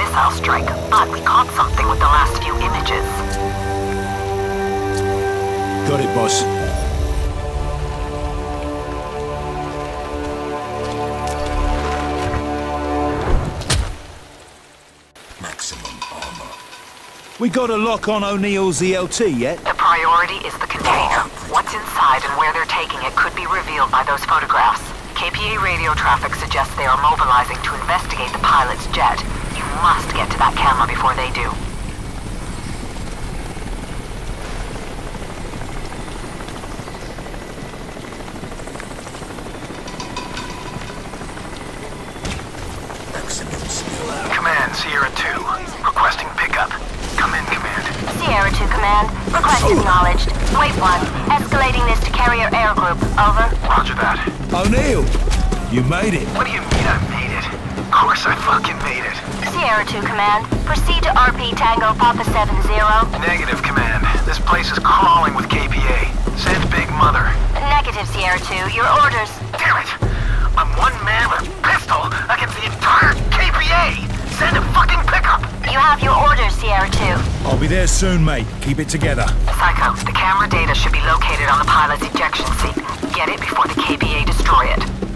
missile strike, but we caught something with the last few images. Got it, boss. Maximum armor. We got a lock on O'Neill's ELT yet? The priority is the container. What's inside and where they're taking it could be revealed by those photographs. KPA radio traffic suggests they are mobilizing to investigate the pilot's jet. You must get to that camera before they do. Command, Sierra 2. Requesting pickup. Come in, Command. Sierra 2 Command. Request oh. acknowledged. Wait 1. Escalating this to carrier air group. Over. Roger that. O'Neill! You made it. What do you mean I made it? Of course I fucking made it. Sierra 2 Command. Proceed to RP Tango Papa 70. Negative, Command. This place is crawling with KPA. Send Big Mother. Negative, Sierra 2. Your orders. Damn it! I'm one man with a pistol against the entire KPA! Send a fucking pickup! You have your orders, Sierra 2. I'll be there soon, mate. Keep it together. Psycho, the camera data should be located on the pilot's ejection seat. Get it before the KPA destroy it.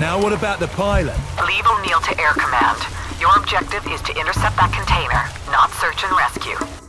Now what about the pilot? Leave O'Neill to Air Command. Your objective is to intercept that container, not search and rescue.